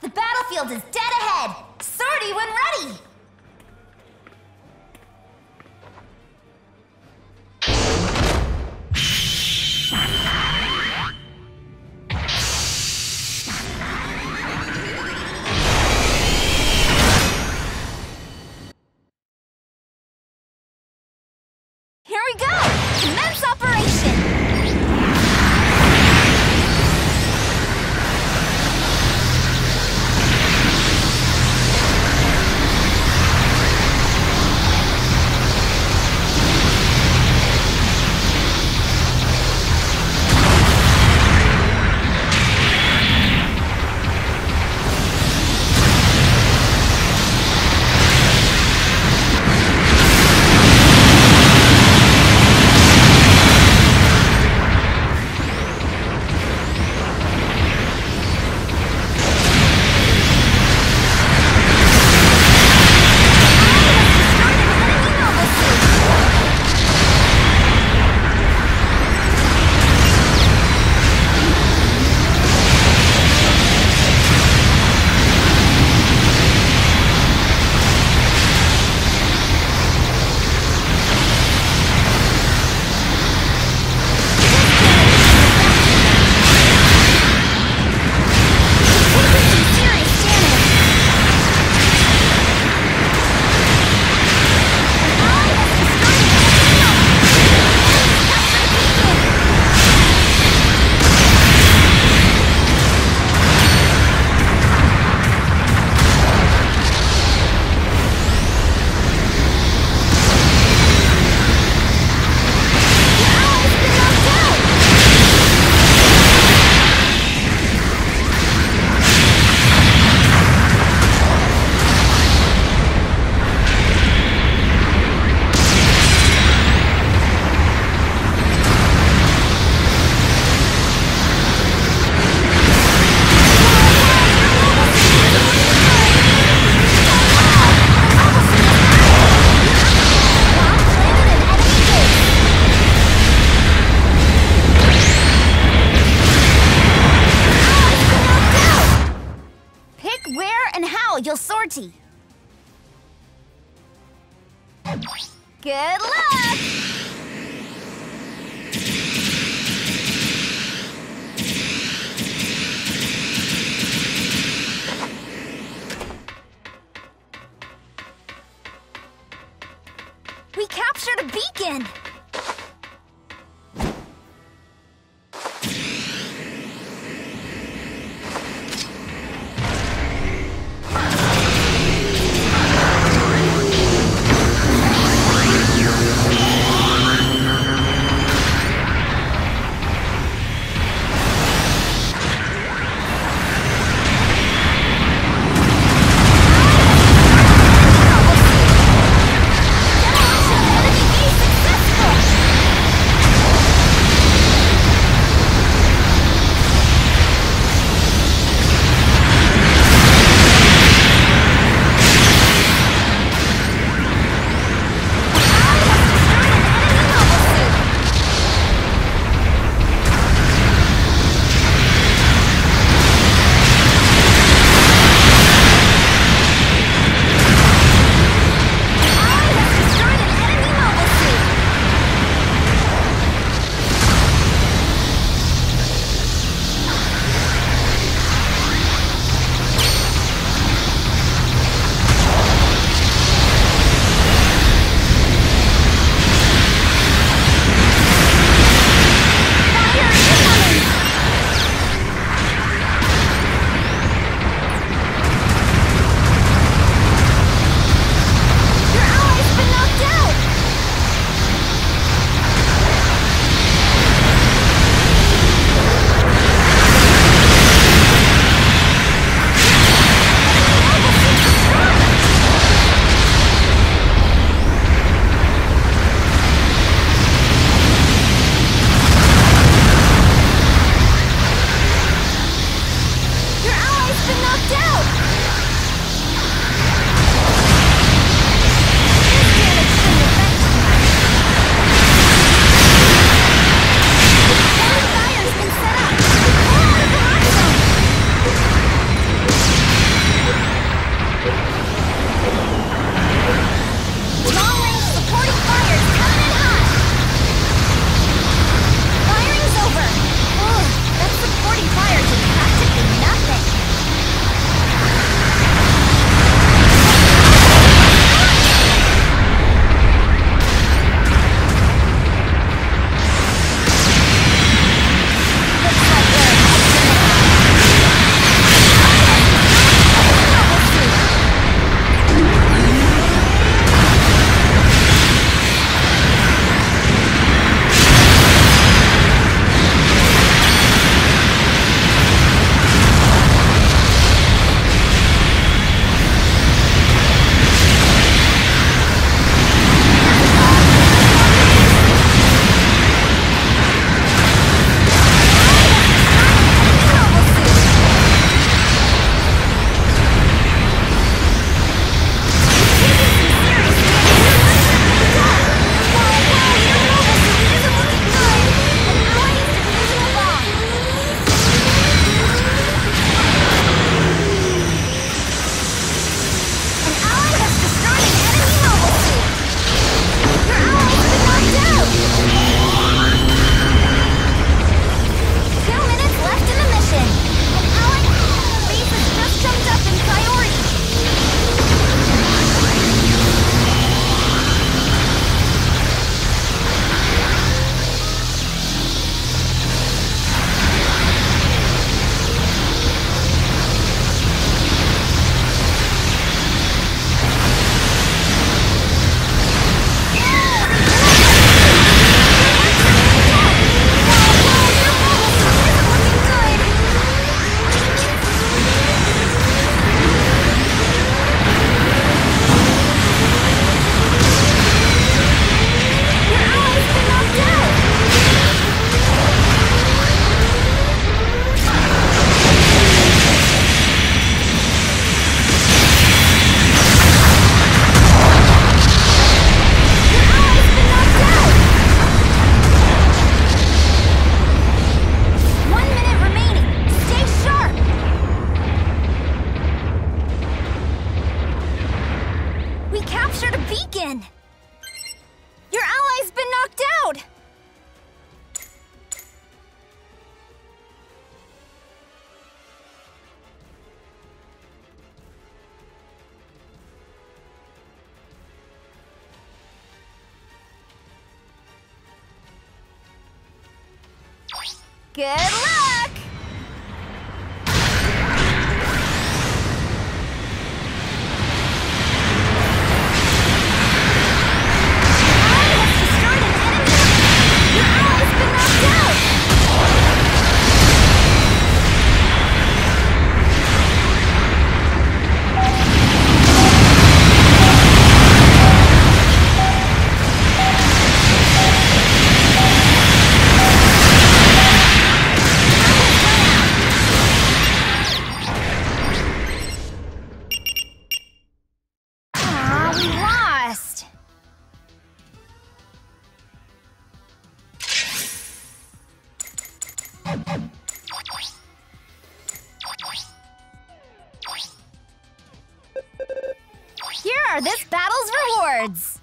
The battlefield is dead ahead! Sortie when ready! And how you'll sortie. Good luck! We captured a beacon! Good luck! words.